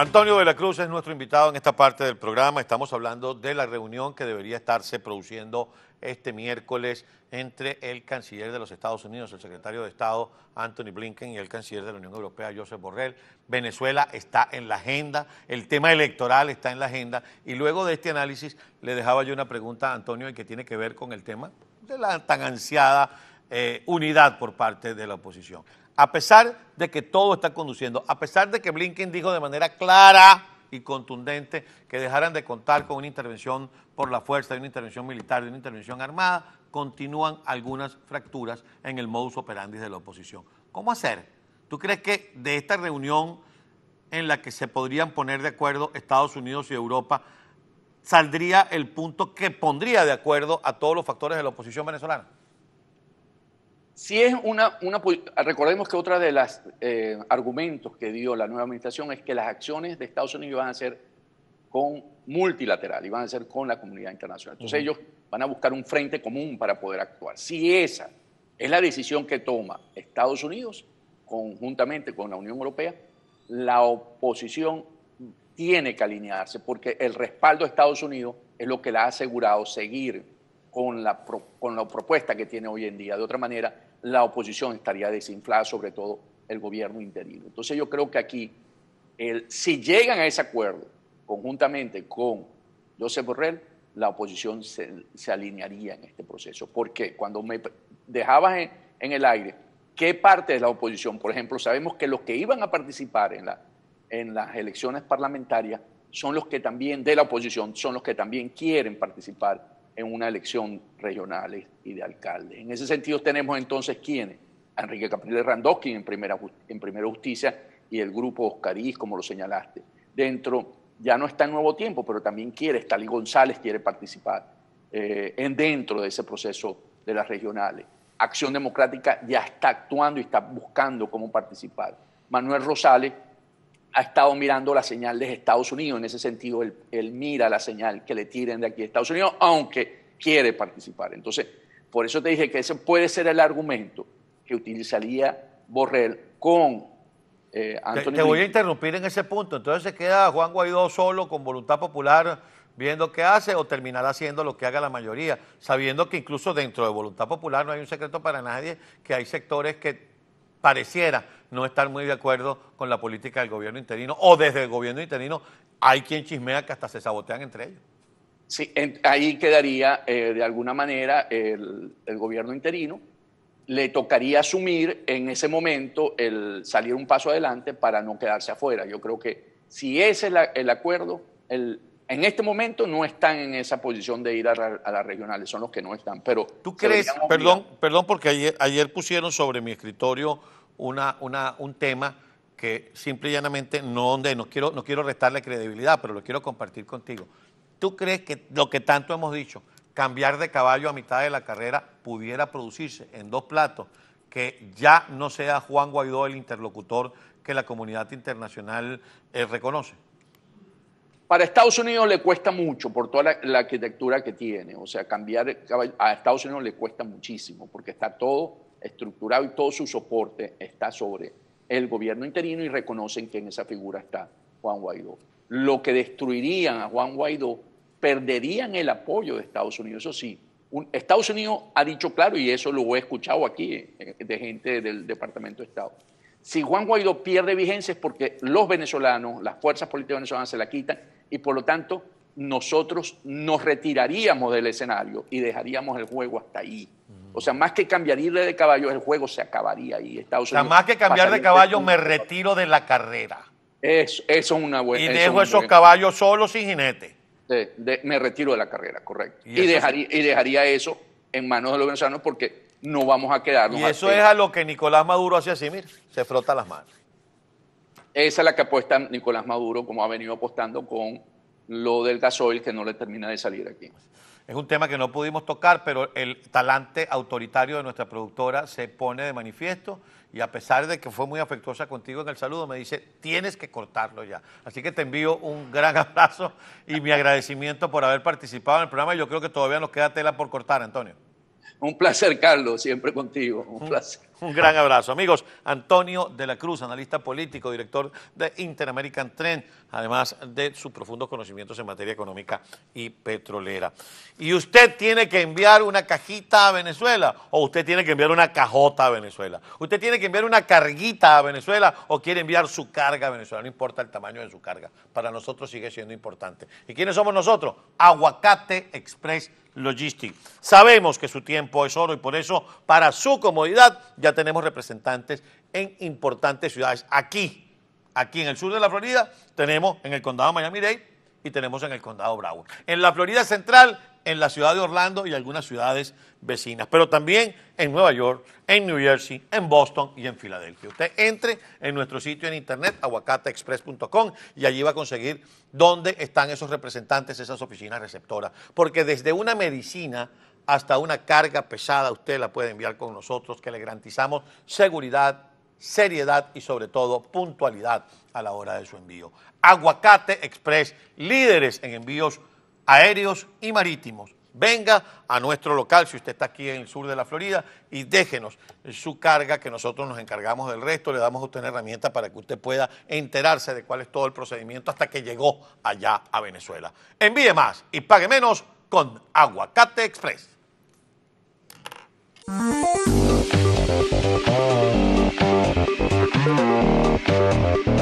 Antonio de la Cruz es nuestro invitado en esta parte del programa. Estamos hablando de la reunión que debería estarse produciendo este miércoles entre el canciller de los Estados Unidos, el secretario de Estado Anthony Blinken y el canciller de la Unión Europea Joseph Borrell. Venezuela está en la agenda, el tema electoral está en la agenda y luego de este análisis le dejaba yo una pregunta a Antonio y que tiene que ver con el tema de la tan ansiada eh, unidad por parte de la oposición a pesar de que todo está conduciendo, a pesar de que Blinken dijo de manera clara y contundente que dejaran de contar con una intervención por la fuerza, de una intervención militar, de una intervención armada, continúan algunas fracturas en el modus operandi de la oposición. ¿Cómo hacer? ¿Tú crees que de esta reunión en la que se podrían poner de acuerdo Estados Unidos y Europa, saldría el punto que pondría de acuerdo a todos los factores de la oposición venezolana? Si es una, una recordemos que otra de los eh, argumentos que dio la nueva administración es que las acciones de Estados Unidos van a ser con multilateral y van a ser con la comunidad internacional. Entonces ellos van a buscar un frente común para poder actuar. Si esa es la decisión que toma Estados Unidos conjuntamente con la Unión Europea, la oposición tiene que alinearse porque el respaldo de Estados Unidos es lo que le ha asegurado seguir con la, con la propuesta que tiene hoy en día. De otra manera, la oposición estaría desinflada, sobre todo el gobierno interino. Entonces yo creo que aquí, si llegan a ese acuerdo conjuntamente con Josep Borrell, la oposición se, alinearía en este proceso. Porque cuando me dejabas en, el aire, ¿qué parte de la oposición? Por ejemplo, sabemos que los que iban a participar en, en las elecciones parlamentarias son los que también, de la oposición, son los que también quieren participar en una elección regional y de alcalde. En ese sentido tenemos entonces quiénes, Enrique Capriles Randowski en primera, en primera justicia y el grupo Oscariz, como lo señalaste. Dentro, ya no está en Nuevo Tiempo, pero también quiere, Stalin González quiere participar eh, en dentro de ese proceso de las regionales. Acción Democrática ya está actuando y está buscando cómo participar. Manuel Rosales ha estado mirando la señal de Estados Unidos. En ese sentido, él, mira la señal que le tiren de aquí a Estados Unidos, aunque quiere participar. Entonces, por eso te dije que ese puede ser el argumento que utilizaría Borrell con eh, Anthony. Te, voy a interrumpir en ese punto. Entonces, ¿se queda Juan Guaidó solo con voluntad popular viendo qué hace o terminará haciendo lo que haga la mayoría, sabiendo que incluso dentro de voluntad popular no hay un secreto para nadie, que hay sectores que pareciera no estar muy de acuerdo con la política del gobierno interino o desde el gobierno interino hay quien chismea que hasta se sabotean entre ellos. Sí, ahí quedaría eh, de alguna manera el, gobierno interino. Le tocaría asumir en ese momento el salir un paso adelante para no quedarse afuera. Yo creo que si ese es el acuerdo, el, en este momento no están en esa posición de ir a, las regionales, son los que no están. Pero ¿Tú crees, perdón, perdón, porque ayer, ayer pusieron sobre mi escritorio una, una, un tema que simple y llanamente no, no, quiero, no quiero restarle credibilidad, pero lo quiero compartir contigo. ¿Tú crees que lo que tanto hemos dicho, cambiar de caballo a mitad de la carrera, pudiera producirse en dos platos, que ya no sea Juan Guaidó el interlocutor que la comunidad internacional eh, reconoce? Para Estados Unidos le cuesta mucho por toda la, arquitectura que tiene, o sea, cambiar a Estados Unidos le cuesta muchísimo porque está todo estructurado y todo su soporte está sobre el gobierno interino y reconocen que en esa figura está Juan Guaidó. Lo que destruirían a Juan Guaidó, perderían el apoyo de Estados Unidos, eso sí. Estados Unidos ha dicho claro, y eso lo he escuchado aquí eh, de gente del Departamento de Estado, si Juan Guaidó pierde vigencia es porque los venezolanos, las fuerzas políticas venezolanas se la quitan y por lo tanto nosotros nos retiraríamos del escenario y dejaríamos el juego hasta ahí. O sea, más que cambiar de caballo, el juego se acabaría ahí. Estados o sea, más que cambiar de caballo, me retiro de la carrera. Eso, es una buena. Y dejo esos caballos solos sin jinete. me retiro de la carrera, correcto. Y, dejaría, y dejaría eso en manos de los venezolanos porque no vamos a quedarnos. Y eso es a lo que Nicolás Maduro hace así, mire, se frota las manos. Esa es la que apuesta Nicolás Maduro, como ha venido apostando con lo del gasoil que no le termina de salir aquí. Es un tema que no pudimos tocar, pero el talante autoritario de nuestra productora se pone de manifiesto y a pesar de que fue muy afectuosa contigo en el saludo, me dice, tienes que cortarlo ya. Así que te envío un gran abrazo y mi agradecimiento por haber participado en el programa. Yo creo que todavía nos queda tela por cortar, Antonio. Un placer, Carlos, siempre contigo. Un placer. Un gran abrazo. Amigos, Antonio de la Cruz, analista político, director de Interamerican Trend, además de sus profundos conocimientos en materia económica y petrolera. Y usted tiene que enviar una cajita a Venezuela o usted tiene que enviar una cajota a Venezuela. Usted tiene que enviar una carguita a Venezuela o quiere enviar su carga a Venezuela. No importa el tamaño de su carga. Para nosotros sigue siendo importante. ¿Y quiénes somos nosotros? Aguacate Express Logistics. Sabemos que su tiempo es oro y por eso, para su comodidad, tenemos representantes en importantes ciudades. Aquí, aquí en el sur de la Florida, tenemos en el condado Miami-Dade y tenemos en el condado Broward. En la Florida Central, en la ciudad de Orlando y algunas ciudades vecinas, pero también en Nueva York, en New Jersey, en Boston y en Filadelfia. Usted entre en nuestro sitio en internet, aguacateexpress.com, y allí va a conseguir dónde están esos representantes, esas oficinas receptoras. Porque desde una medicina hasta una carga pesada, usted la puede enviar con nosotros, que le garantizamos seguridad, seriedad y sobre todo puntualidad a la hora de su envío. Aguacate Express, líderes en envíos aéreos y marítimos. Venga a nuestro local si usted está aquí en el sur de la Florida y déjenos su carga que nosotros nos encargamos del resto. Le damos a usted una herramienta para que usted pueda enterarse de cuál es todo el procedimiento hasta que llegó allá a Venezuela. Envíe más y pague menos con Aguacate Express. Thank you.